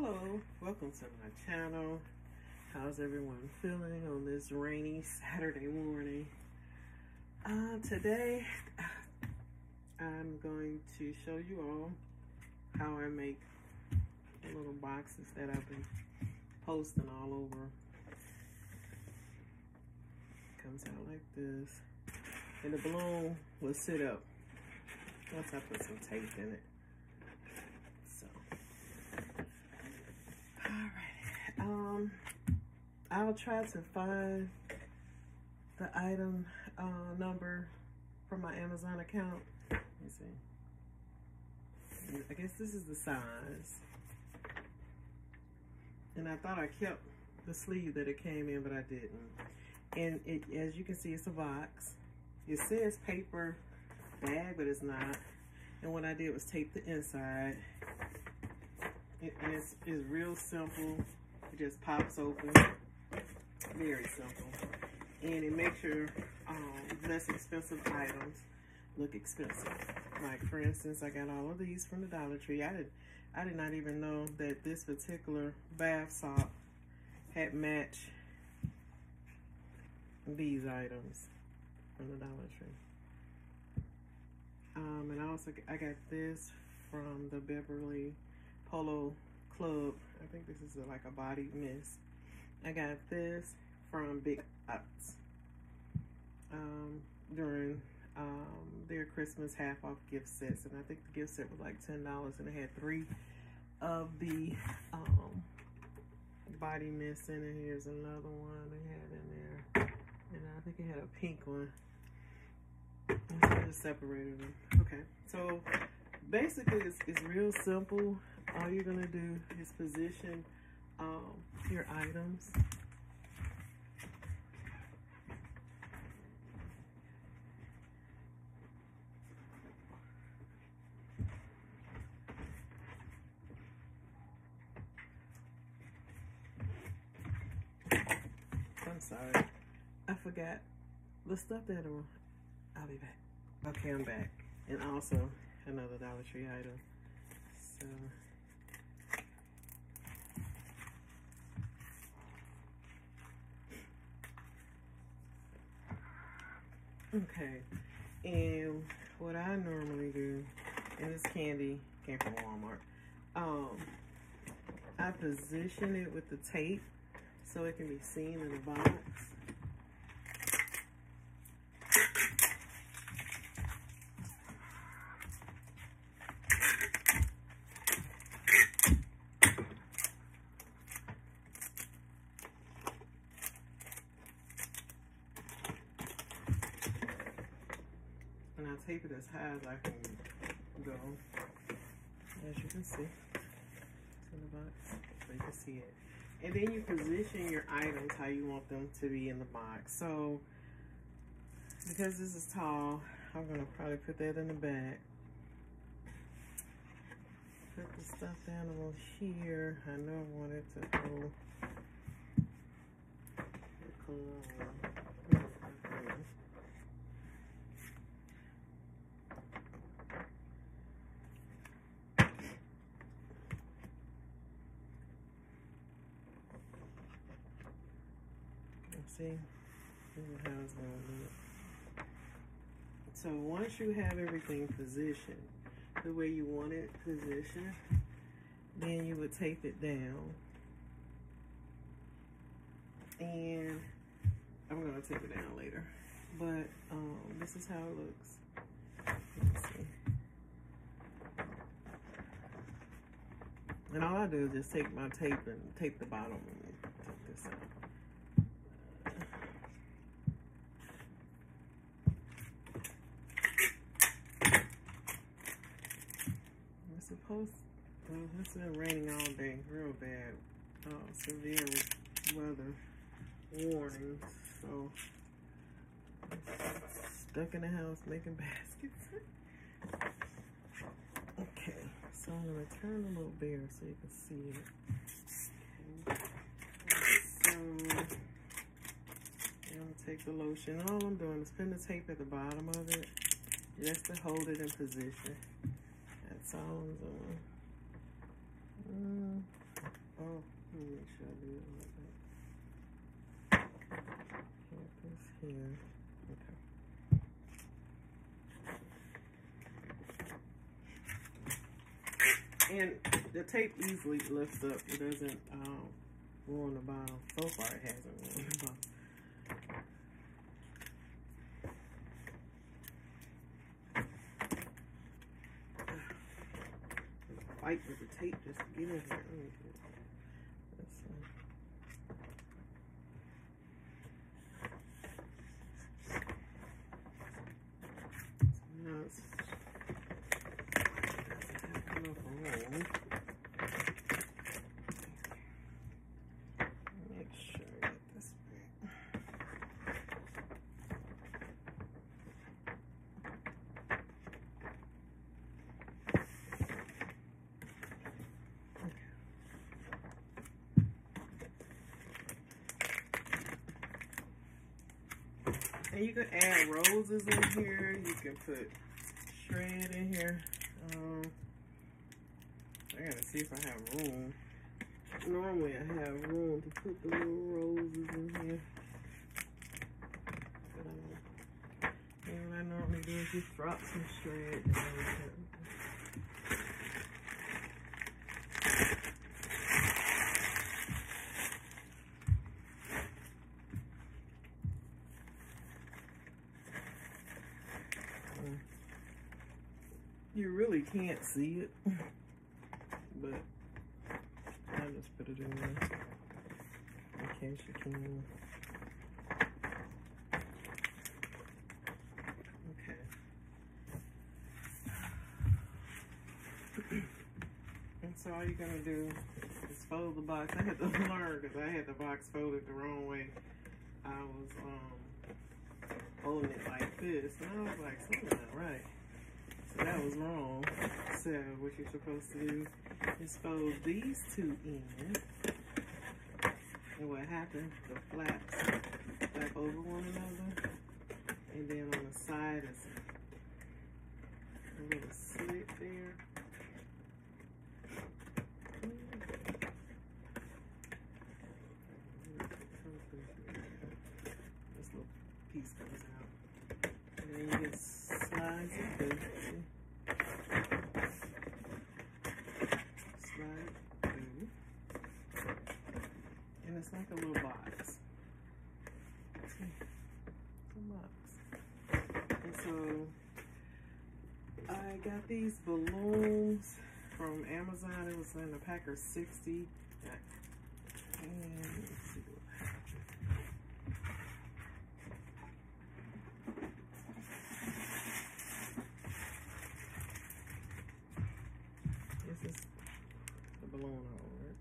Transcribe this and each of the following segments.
Hello, welcome to my channel. How's everyone feeling on this rainy Saturday morning? Uh, today, I'm going to show you all how I make the little boxes that I've been posting all over. Comes out like this. And the balloon will sit up once I put some tape in it. So, alright. Um, I'll try to find the item uh, number from my Amazon account. Let me see. I guess this is the size. And I thought I kept the sleeve that it came in, but I didn't. And it, as you can see, it's a box. It says paper bag, but it's not. And what I did was tape the inside. It's, it's real simple. Just pops open. Very simple. And it makes your um, less expensive items look expensive. Like for instance, I got all of these from the Dollar Tree. I did, I did not even know that this particular bath salt had matched these items from the Dollar Tree. Um, and I also I got this from the Beverly Polo Club. I think this is a, like a body mist. I got this from Big Lots um, during um, their Christmas half off gift sets, and I think the gift set was like ten dollars, and it had three of the um, body mist in it. Here's another one they had in there, and I think it had a pink one. I just separated them. Okay, so basically it's, it's real simple. All you're gonna do is position um, your items. I'm sorry. I forgot the stuff that I'll be back. Okay, I'm back. And also another Dollar Tree item. So Okay. And what I normally do, and this candy came from Walmart. Um I position it with the tape so it can be seen in the box. Tape it as high as I can go. As you can see, it's in the box, so you can see it. And then you position your items how you want them to be in the box. So, because this is tall, I'm gonna probably put that in the back. Put the stuffed animal here. I know I want it to cologne. See, this is how it's gonna look. So once you have everything positioned the way you want it positioned, then you would tape it down. And I'm gonna tape it down later. But um, this is how it looks. And all I do is just take my tape and tape the bottom and take this out. It's supposed, well, it's been raining all day, real bad. Uh, severe weather warnings. So, stuck in the house making baskets. okay, so I'm gonna turn a little bare so you can see it. Okay. So, I'm gonna take the lotion. All I'm doing is putting the tape at the bottom of it just to hold it in position. That's all I'm doing. Mm, I did like that. Put this here. Okay. And the tape easily lifts up. It doesn't um, ruin the bottom. So far, it hasn't ruined the bottom. Fight with the tape just to get in here. Let me get this one. Now it's- doesn't have enough room. Make sure I get this right. And you could add roses in here. You can put shred in here. Um, I gotta see if I have room. Normally I have room to put the little roses in here. But. And what I normally do is just drop some shred. and everything. You really can't see it, but I'll just put it in there in case you can. Okay. And so all you're gonna do is fold the box. I had to learn because I had the box folded the wrong way. I was um holding it like this, and I was like, something's not right. That was wrong. So what you're supposed to do is fold these two in. And what happens, the flaps flap over one another. And then on the side is a little slit there. This little piece comes out. And then you just slide it through. See? Slide through. And it's like a little box. See? It's a box. And so I got these balloons from Amazon. It was in a pack of 60. And let's see what This is the balloon hole, right?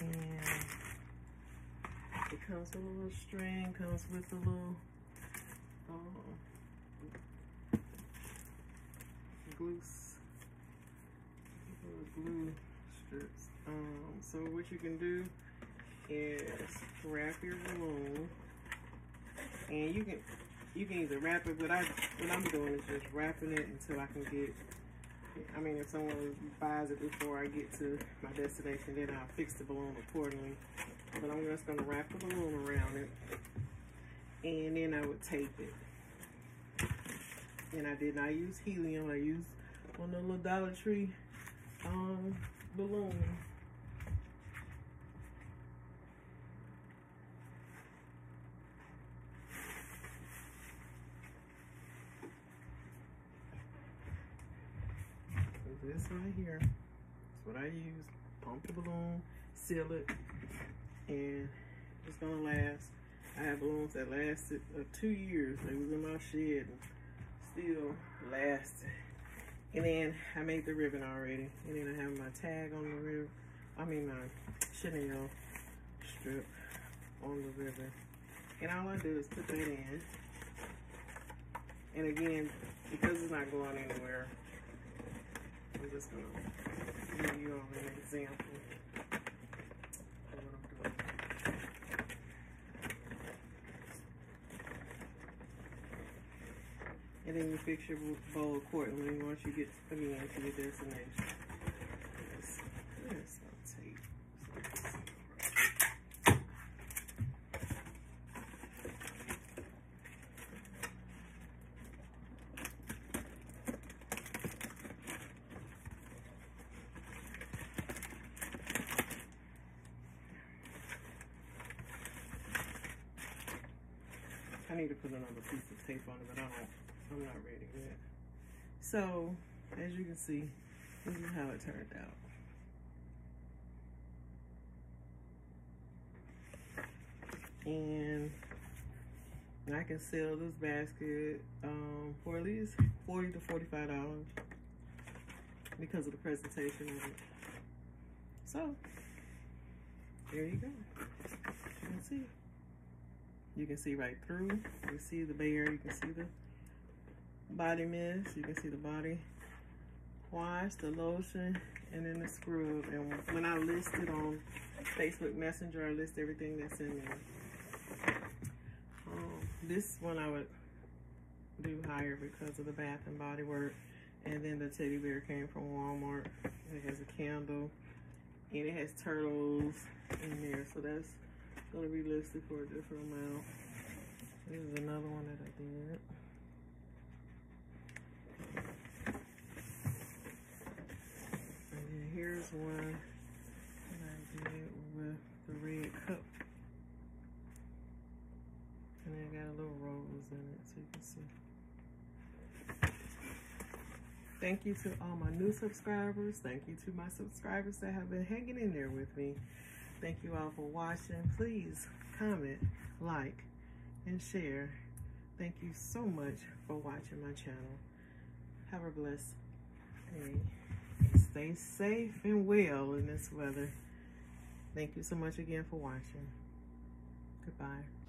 And a little string, comes with a little um, glue, glue strips. Um, so what you can do is wrap your balloon and you can you can either wrap it, but I what I'm doing is just wrapping it until I can get. I mean, if someone buys it before I get to my destination, then I'll fix the balloon accordingly. But I'm just gonna wrap the balloon around it, and then I would tape it. And I did not use helium. I used one of the little Dollar Tree um, balloon. this right here. That's what I use. Pump the balloon, seal it, and it's gonna last. I have balloons that lasted uh, two years. They was in my shed and still lasted. And then I made the ribbon already. And then I have my tag on the ribbon. I mean my chenille strip on the ribbon. And all I do is put that in. And again, because it's not going anywhere, I'm just gonna give you all an example of what I'm doing. And then you fix your bowl accordingly once you get again to your destination. Need to put another piece of tape on it, but I don't, I'm not ready yet. So, as you can see, this is how it turned out. And I can sell this basket um, for at least 40 to $45 because of the presentation of it. So, there you go. You can see. You can see right through. You can see the bear. You can see the body mist. You can see the body wash, the lotion, and then the scrub. And when I list it on Facebook Messenger, I list everything that's in there. Um, this one I would do higher because of the Bath and Body Work. And then the teddy bear came from Walmart. It has a candle and it has turtles in there. So that's gonna be listed for a different amount. This is another one that I did. And then here's one that I did with the red cup. And then I got a little rose in it so you can see. Thank you to all my new subscribers. Thank you to my subscribers that have been hanging in there with me. Thank you all for watching. Please comment, like, and share. Thank you so much for watching my channel. Have a blessed day. Stay safe and well in this weather. Thank you so much again for watching. Goodbye.